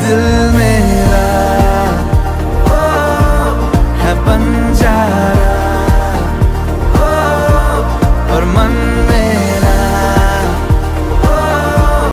दिल मेरा। है बंजारा और मन में